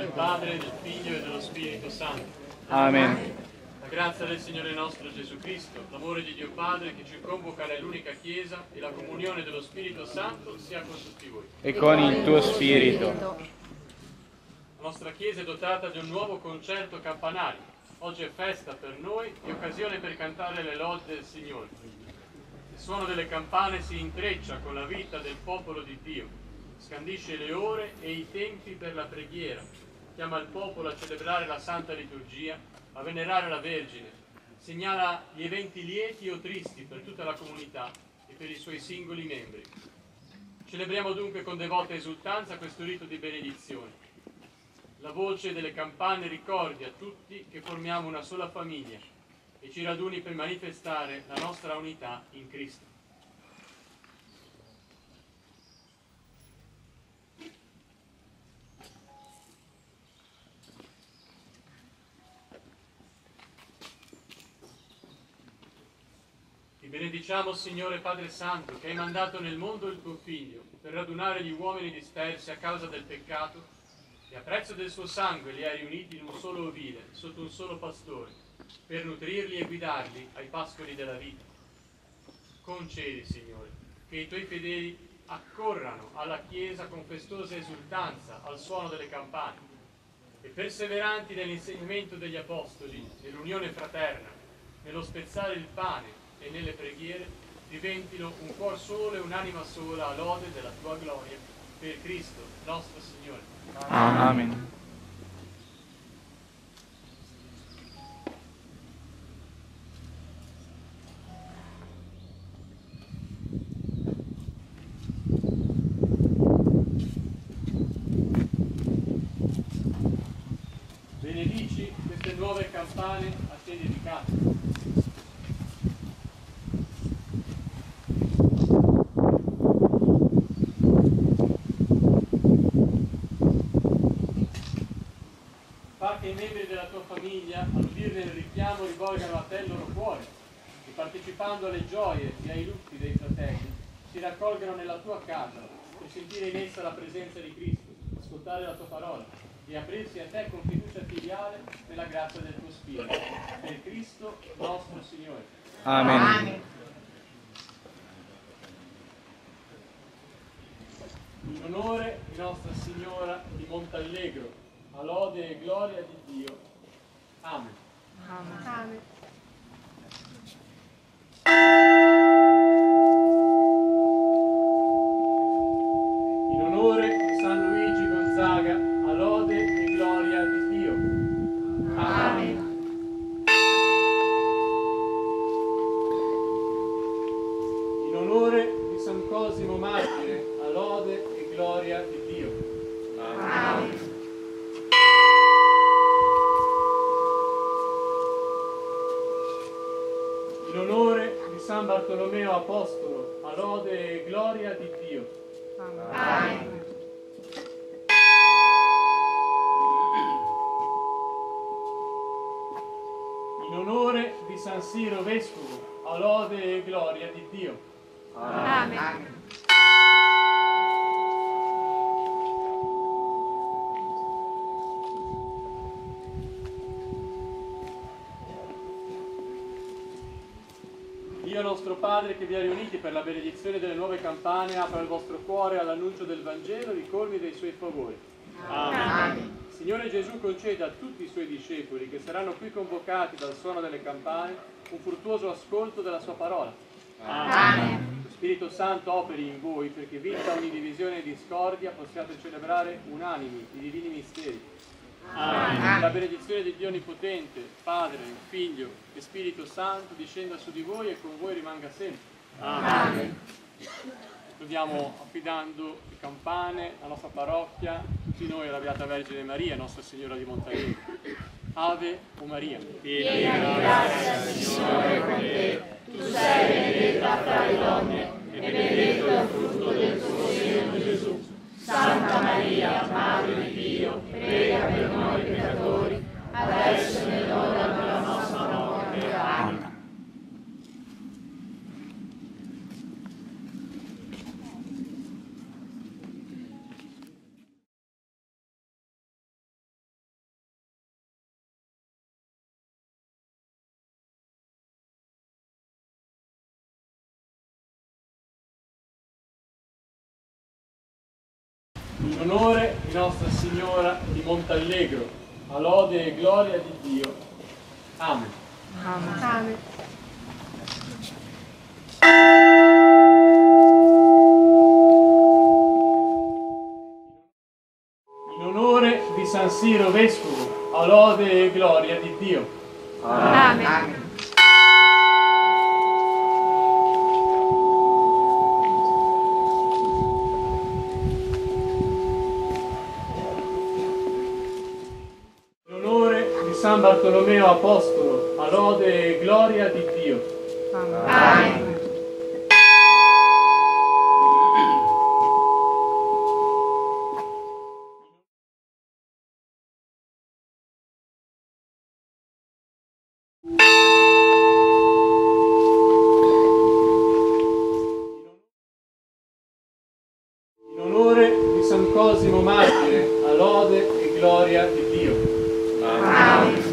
del Padre, del Figlio e dello Spirito Santo. Amen. La grazia del Signore nostro Gesù Cristo, l'amore di Dio Padre che ci convoca nell'unica Chiesa e la comunione dello Spirito Santo sia con tutti voi. E con il tuo spirito. La nostra Chiesa è dotata di un nuovo concerto campanario Oggi è festa per noi e occasione per cantare le lodi del Signore. Il suono delle campane si intreccia con la vita del popolo di Dio, scandisce le ore e i tempi per la preghiera, chiama il popolo a celebrare la Santa Liturgia, a venerare la Vergine, segnala gli eventi lieti o tristi per tutta la comunità e per i suoi singoli membri. Celebriamo dunque con devota esultanza questo rito di benedizione. La voce delle campane ricordi a tutti che formiamo una sola famiglia e ci raduni per manifestare la nostra unità in Cristo. Ti benediciamo, Signore Padre Santo, che hai mandato nel mondo il tuo Figlio per radunare gli uomini dispersi a causa del peccato e a prezzo del suo sangue li hai riuniti in un solo ovile, sotto un solo pastore, per nutrirli e guidarli ai pascoli della vita. Concedi, Signore, che i tuoi fedeli accorrano alla Chiesa con festosa esultanza al suono delle campane e perseveranti nell'insegnamento degli Apostoli, nell'unione fraterna, nello spezzare il pane e nelle preghiere, diventino un cuor solo e un'anima sola a lode della tua gloria per Cristo nostro Signore. Amen. Benedici queste nuove campane a te dedicate. Fa che i membri della tua famiglia, all'udirne il richiamo, rivolgano a te il loro cuore e partecipando alle gioie e ai lutti dei fratelli, si raccolgano nella tua casa per sentire in essa la presenza di Cristo, ascoltare la tua parola e aprirsi a te con fiducia filiale nella grazia del tuo Spirito. Per Cristo nostro Signore. Amen. In onore di Nostra Signora di Montallegro, a lode e gloria di Dio. Amen. In onore di San Luigi Gonzaga, a lode e gloria di Dio. Amen. In onore di San Cosimo Martire, a lode e gloria di Dio. In Bartolomeo Apostolo, a lode e gloria di Dio. In onore di San Siro Vescovo, a lode e gloria di Dio. Dio nostro Padre che vi ha riuniti per la benedizione delle nuove campane, apra il vostro cuore all'annuncio del Vangelo, ricolmi dei suoi favori. Amen. Signore Gesù conceda a tutti i suoi discepoli che saranno qui convocati dal suono delle campane un fruttuoso ascolto della sua parola. Amen. Lo Spirito Santo operi in voi perché vinta ogni divisione e discordia possiate celebrare unanimi i divini misteri. Amen. La benedizione di Dio Onnipotente, Padre, Figlio e Spirito Santo discenda su di voi e con voi rimanga sempre. Amen. Chiudiamo affidando le campane, la nostra parrocchia, tutti noi alla Beata Vergine Maria, Nostra Signora di Montalegre. Ave o Maria. Piena di grazia, Signore, con te. Tu sei benedetta fra le donne e benedetto è il frutto del tuo seno, Gesù. Santa Maria, Madre di Dio, prega per noi peccatori, adesso e nell'ora della nostra morte. Amen. In onore di Nostra Signora di Montallegro, a lode e gloria di Dio. Amen. Amen. In onore di San Siro Vescovo, a lode e gloria di Dio. Amen. In San Bartolomeo Apostolo, a lode e gloria di Dio. Amen. In onore di San Cosimo Martire, a lode e gloria di Dio. Amen.